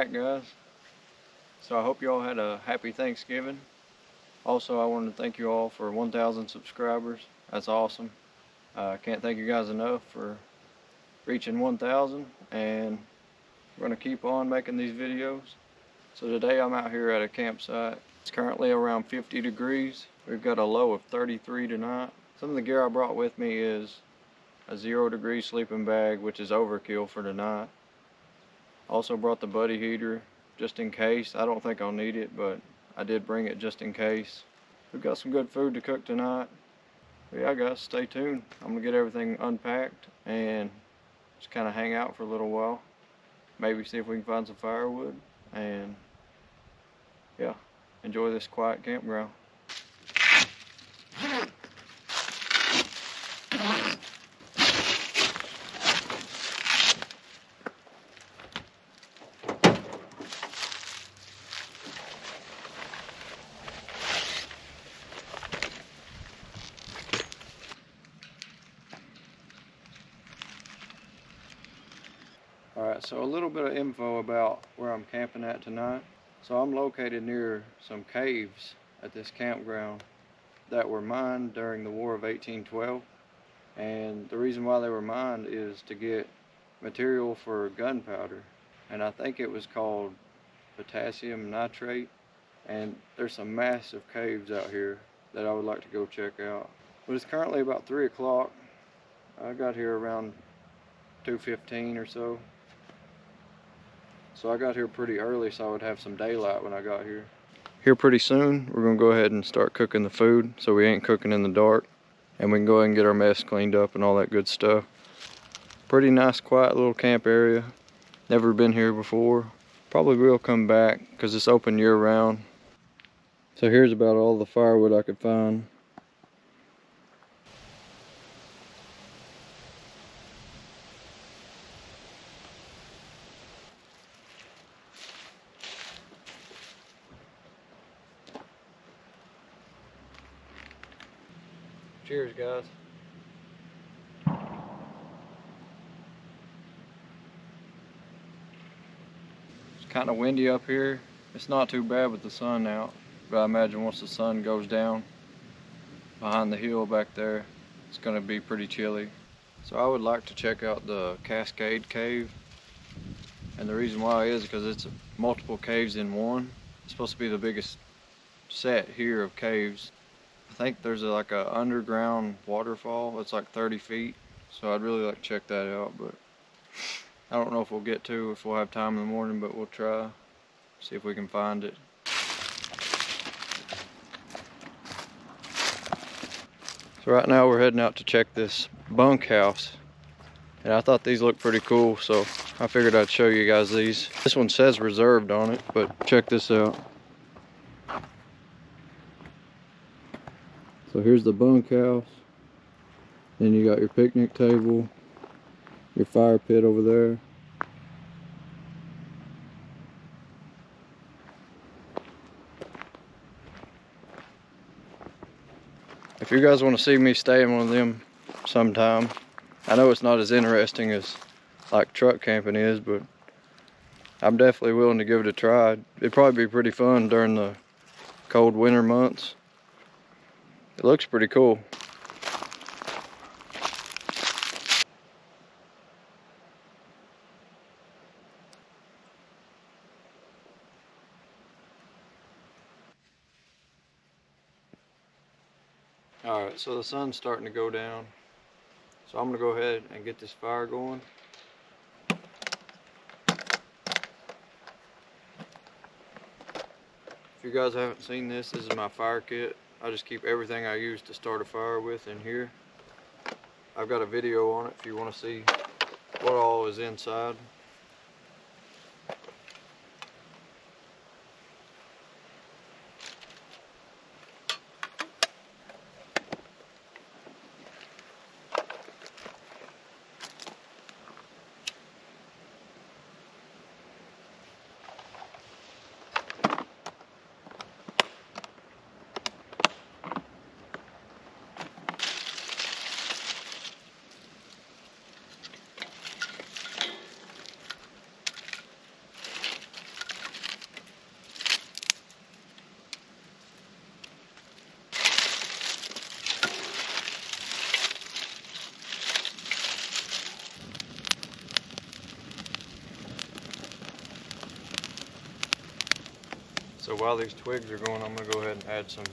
Back guys. So I hope you all had a happy Thanksgiving. Also I wanted to thank you all for 1,000 subscribers. That's awesome. I uh, can't thank you guys enough for reaching 1,000 and we're going to keep on making these videos. So today I'm out here at a campsite. It's currently around 50 degrees. We've got a low of 33 tonight. Some of the gear I brought with me is a zero degree sleeping bag which is overkill for tonight. Also brought the buddy heater just in case. I don't think I'll need it, but I did bring it just in case. We've got some good food to cook tonight. But yeah, guys, stay tuned. I'm gonna get everything unpacked and just kind of hang out for a little while. Maybe see if we can find some firewood and yeah, enjoy this quiet campground. Alright, so a little bit of info about where I'm camping at tonight. So I'm located near some caves at this campground that were mined during the War of 1812. And the reason why they were mined is to get material for gunpowder. And I think it was called potassium nitrate. And there's some massive caves out here that I would like to go check out. But it's currently about 3 o'clock. I got here around 2.15 or so. So I got here pretty early so I would have some daylight when I got here. Here pretty soon, we're gonna go ahead and start cooking the food so we ain't cooking in the dark. And we can go ahead and get our mess cleaned up and all that good stuff. Pretty nice, quiet little camp area. Never been here before. Probably will come back because it's open year round. So here's about all the firewood I could find. Guys. It's kind of windy up here. It's not too bad with the sun out, but I imagine once the sun goes down behind the hill back there, it's going to be pretty chilly. So I would like to check out the Cascade Cave. And the reason why is because it's multiple caves in one. It's supposed to be the biggest set here of caves think there's a, like a underground waterfall. It's like 30 feet. So I'd really like to check that out, but I don't know if we'll get to, if we'll have time in the morning, but we'll try. See if we can find it. So right now we're heading out to check this bunkhouse. And I thought these looked pretty cool, so I figured I'd show you guys these. This one says reserved on it, but check this out. So here's the bunkhouse. Then you got your picnic table, your fire pit over there. If you guys want to see me stay in one of them sometime, I know it's not as interesting as like truck camping is, but I'm definitely willing to give it a try. It'd probably be pretty fun during the cold winter months. It looks pretty cool. Alright, so the sun's starting to go down. So I'm going to go ahead and get this fire going. If you guys haven't seen this, this is my fire kit. I just keep everything I use to start a fire with in here. I've got a video on it if you want to see what all is inside. So while these twigs are going, I'm gonna go ahead and add some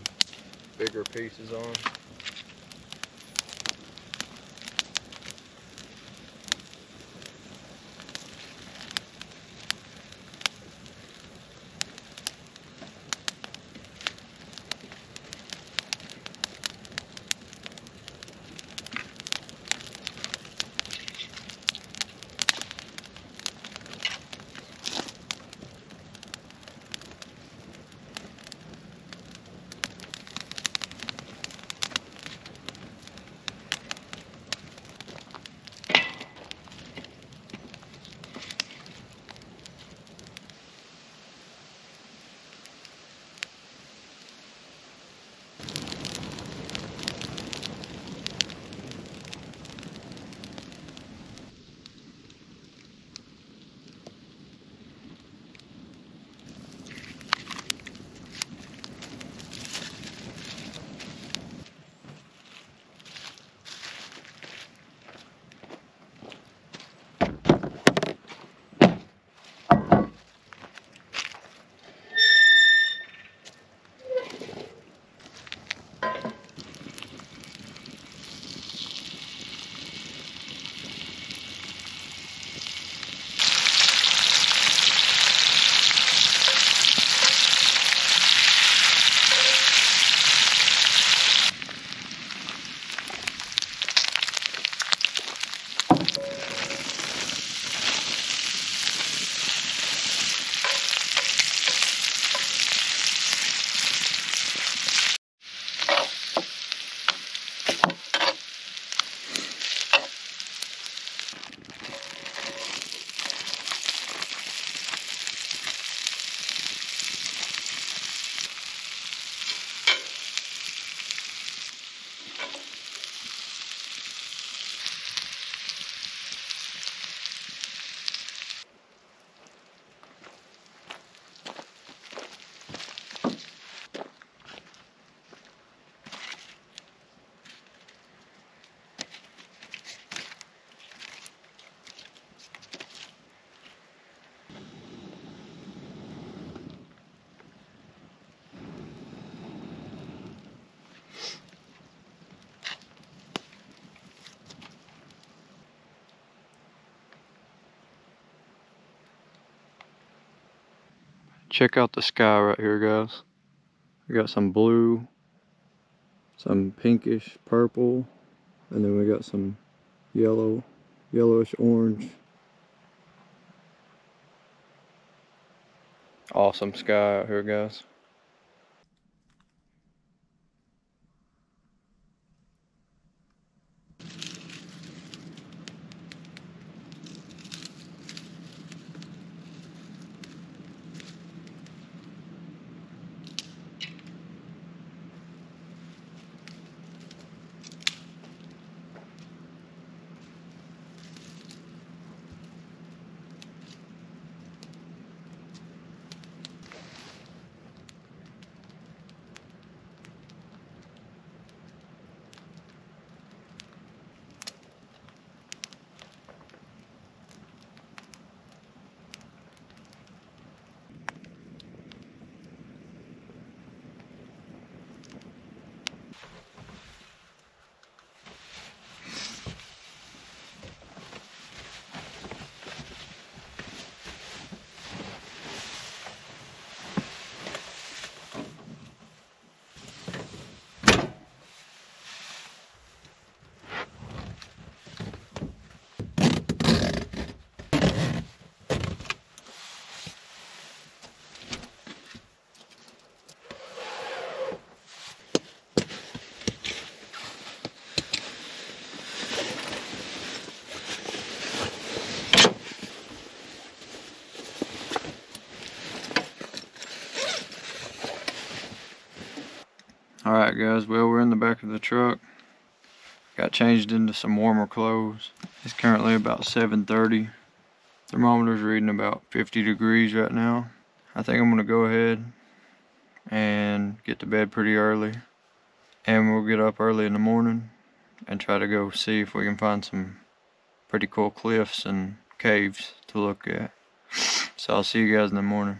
bigger pieces on. Check out the sky right here guys. We got some blue some pinkish purple and then we got some yellow yellowish orange. Awesome sky out here guys Alright guys, well we're in the back of the truck. Got changed into some warmer clothes. It's currently about 7.30. Thermometer's reading about 50 degrees right now. I think I'm going to go ahead and get to bed pretty early. And we'll get up early in the morning and try to go see if we can find some pretty cool cliffs and caves to look at. So I'll see you guys in the morning.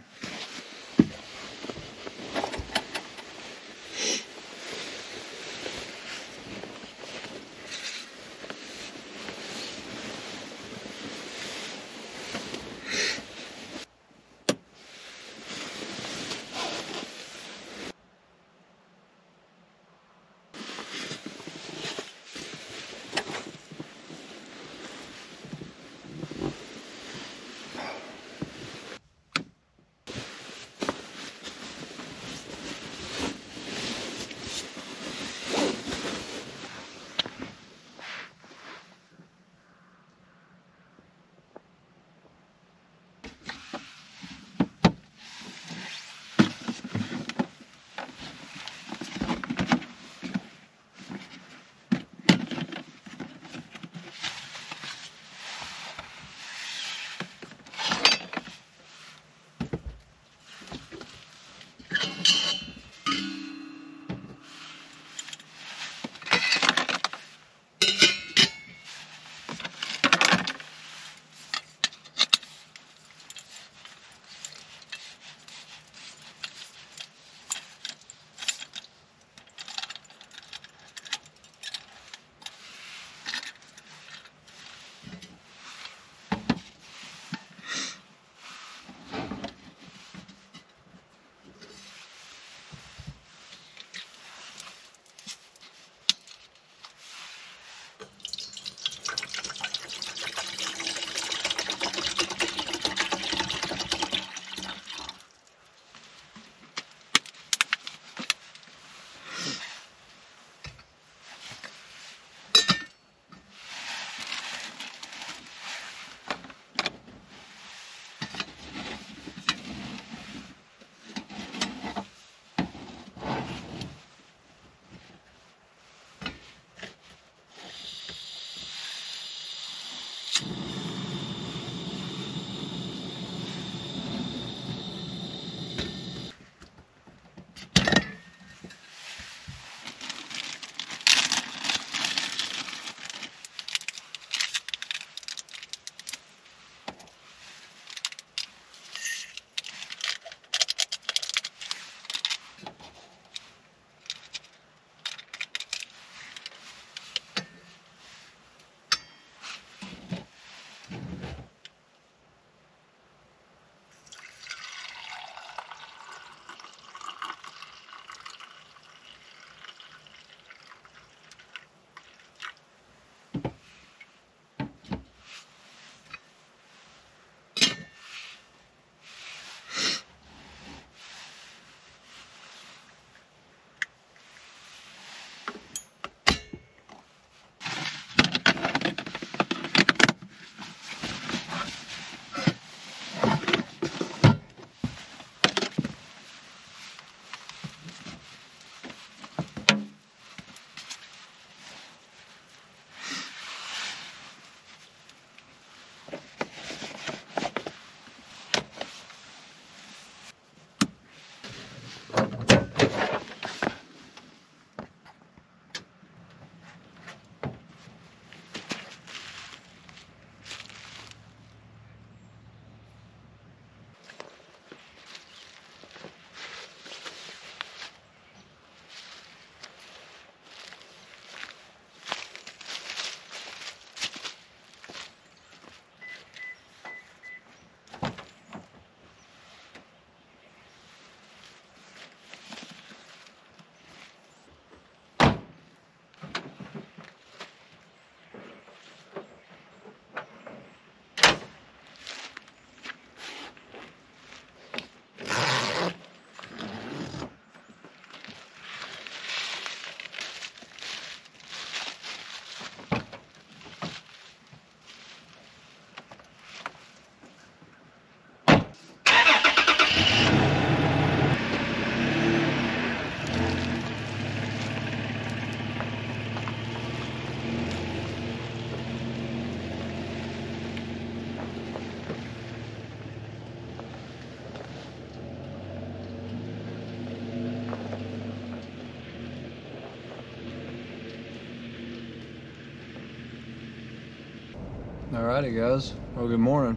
Alrighty guys, well good morning.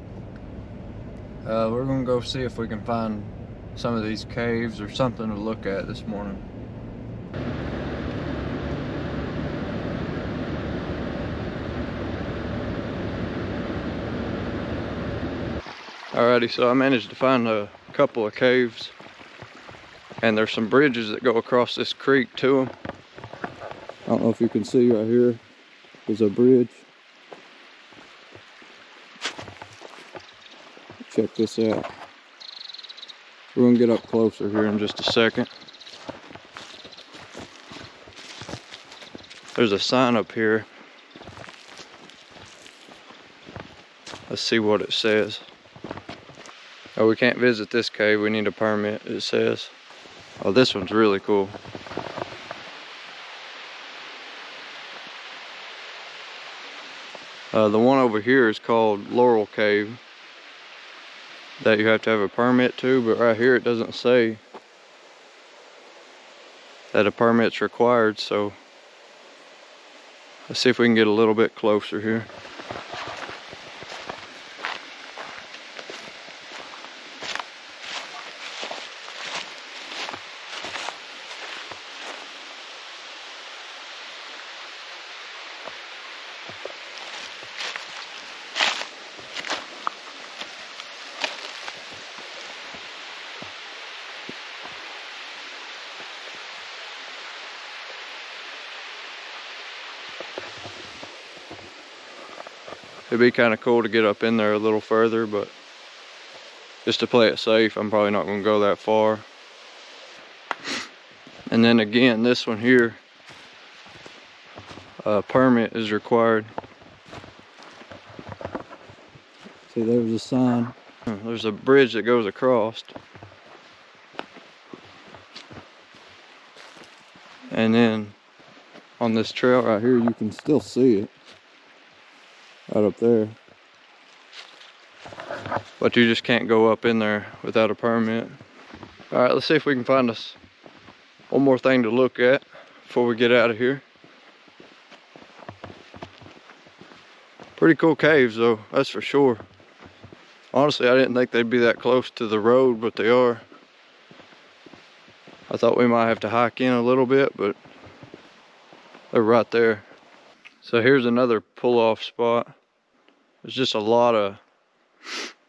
Uh, we're gonna go see if we can find some of these caves or something to look at this morning. Alrighty, so I managed to find a couple of caves and there's some bridges that go across this creek to them. I don't know if you can see right here, there's a bridge. Check this out. We're gonna get up closer here in just a second. There's a sign up here. Let's see what it says. Oh, we can't visit this cave. We need a permit, it says. Oh, this one's really cool. Uh, the one over here is called Laurel Cave that you have to have a permit to, but right here it doesn't say that a permit's required, so let's see if we can get a little bit closer here. It'd be kind of cool to get up in there a little further, but just to play it safe, I'm probably not going to go that far. And then again, this one here, a permit is required. See, there's a sign. There's a bridge that goes across. And then on this trail right here, you can still see it right up there. But you just can't go up in there without a permit. All right, let's see if we can find us one more thing to look at before we get out of here. Pretty cool caves though, that's for sure. Honestly, I didn't think they'd be that close to the road, but they are. I thought we might have to hike in a little bit, but they're right there. So here's another pull-off spot. There's just a lot of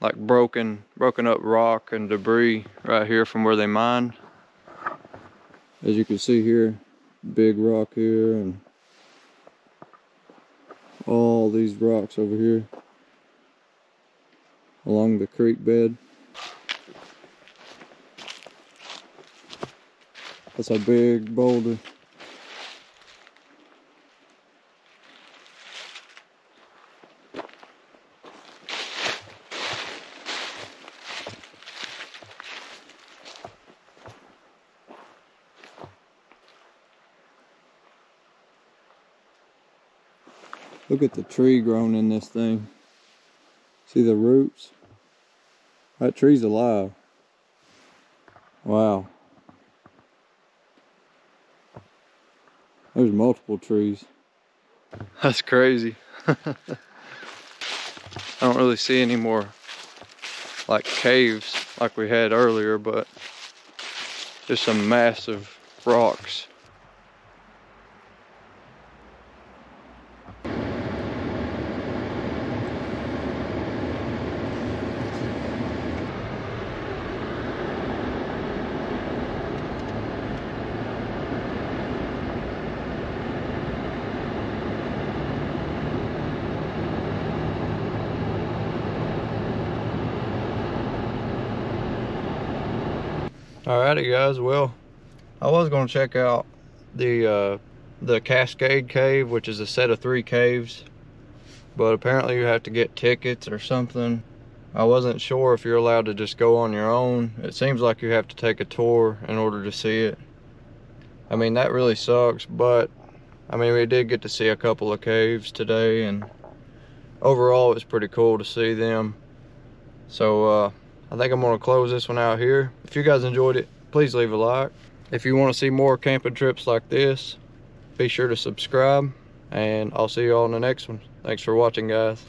like broken broken up rock and debris right here from where they mined. As you can see here, big rock here and all these rocks over here along the creek bed. That's a big boulder. Look at the tree growing in this thing. See the roots? That tree's alive. Wow. There's multiple trees. That's crazy. I don't really see any more like caves like we had earlier, but just some massive rocks. Guys, well, I was gonna check out the uh, the Cascade Cave, which is a set of three caves, but apparently you have to get tickets or something. I wasn't sure if you're allowed to just go on your own. It seems like you have to take a tour in order to see it. I mean, that really sucks, but I mean, we did get to see a couple of caves today and overall it was pretty cool to see them. So, uh, I think I'm gonna close this one out here. If you guys enjoyed it, please leave a like. If you wanna see more camping trips like this, be sure to subscribe and I'll see you all in the next one. Thanks for watching guys.